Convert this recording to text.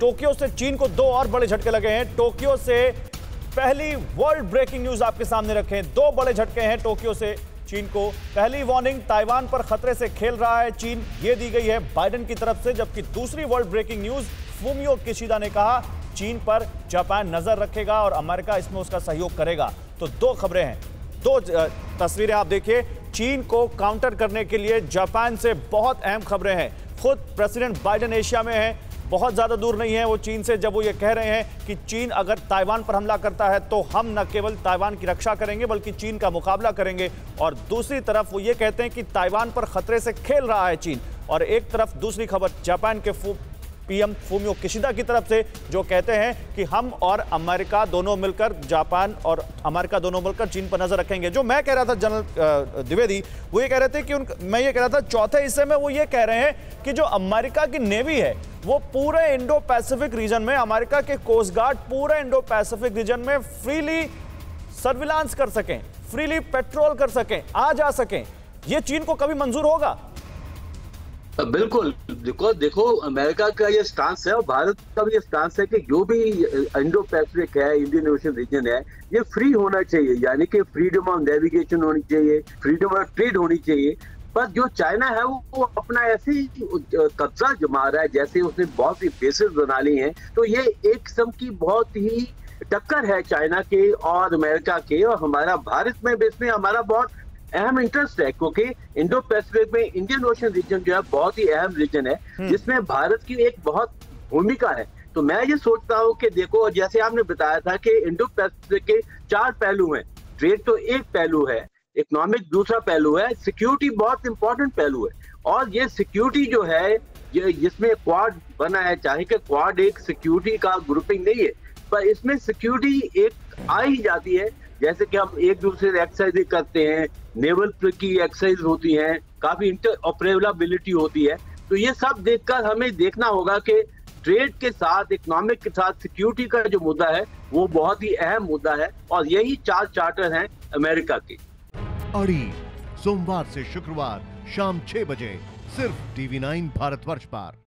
Tokyo से चीन को दो और बड़े झटके लगे हैं। टोक्यो से पहली वर्ल्ड ब्रेकिंग न्यूज़ आपके सामने रखे दो बड़े झटके हैं टोक्यो से चीन को। पहली वार्निंग ताइवान पर खतरे से खेल रहा है चीन। ये दी गई है बाइडेन की तरफ़ से, जबकि दूसरी world breaking news Fumio Kishida ने कहा, चीन पर जापान नज़र रखेगा और अमेरिका इसमें उसका सहयोग करेगा। तो दो खबरें हैं। दो तस्वीरें आप देखिए। चीन को काउंटर करने के लिए जापान से बहुत अहम खबरें हैं। खुद प्रेसिडेंट बाइडेन एशिया में है। बहुत ज़्यादा दूर नहीं है वो चीन से, जब वो ये कह रहे हैं कि चीन अगर ताइवान पर हमला करता है तो हम न केवल ताइवान की रक्षा करेंगे, बल्कि चीन का मुकाबला करेंगे। और दूसरी तरफ़ वो ये कहते हैं कि ताइवान पर खतरे से खेल रहा है चीन। और एक तरफ़ दूसरी खबर, जापान के पीएम फूमियो किशिदा की तरफ़ से, जो कहते हैं कि हम और अमेरिका दोनों मिलकर, जापान और अमेरिका दोनों मिलकर चीन पर नज़र रखेंगे। जो मैं कह रहा था, जनरल द्विवेदी, वो ये कह रहे थे कि उन, मैं ये कह रहा था, चौथे हिस्से में वो ये कह रहे हैं कि जो अमेरिका की नेवी है, वो पूरे इंडो पैसिफिक रीजन में, अमेरिका के कोस्ट गार्ड पूरे इंडो पैसिफिक रीजन में फ्रीली सर्विलांस कर सकें, फ्रीली पेट्रोल कर सकें, आ जा सकें। ये चीन को कभी मंजूर होगा? बिल्कुल। देखो देखो अमेरिका का ये स्टांस है और भारत का भी ये स्टांस है कि जो भी इंडो पैसिफिक है इंडियन ओशन रीजन है ये फ्री होना चाहिए। यानी कि फ्रीडम ऑफ़ नेविगेशन होनी चाहिए फ्रीडम ऑफ़ ट्रेड होनी चाहिए। पर जो चाइना है वो, वो अपना ऐसे ही कब्जा जमा रहा है जैसे उसने बहुत सी बेसिस बना ली हैं। तो ये एक किस्म की बहुत ही टक्कर है चाइना के और अमेरिका के और हमारा भारत में बेस हमारा बहुत अहम इंटरेस्ट है क्योंकि इंडो पैसिफिक में इंडियन ओशन रीजन जो है बहुत ही अहम रीजन है हम्म। जिसमें भारत की एक बहुत भूमिका है। तो मैं ये सोचता हूँ कि देखो जैसे आपने बताया था कि इंडो पैसिफिक के चार पहलू हैं। ट्रेड तो एक पहलू है इकोनॉमिक दूसरा पहलू है सिक्योरिटी बहुत इंपॉर्टेंट पहलू है। और ये सिक्योरिटी जो है ये जिसमें क्वाड बना है चाहे कि क्वाड एक सिक्योरिटी का ग्रुपिंग नहीं है पर इसमें सिक्योरिटी एक आ ही जाती है। जैसे कि हम एक दूसरे से एक्सरसाइज करते हैं नेवल की एक्सरसाइज होती है, काफ़ी इंटर ऑपरेबिलिटी होती है। तो ये सब देखकर हमें देखना होगा कि ट्रेड के साथ इकोनॉमिक के साथ सिक्योरिटी का जो मुद्दा है, वो बहुत ही अहम मुद्दा है और यही चार चार्टर हैं अमेरिका के। अड़ी, सोमवार से शुक्रवार, शाम छह बजे, सिर्फ़ टीवी नाइन भारतवर्ष पर।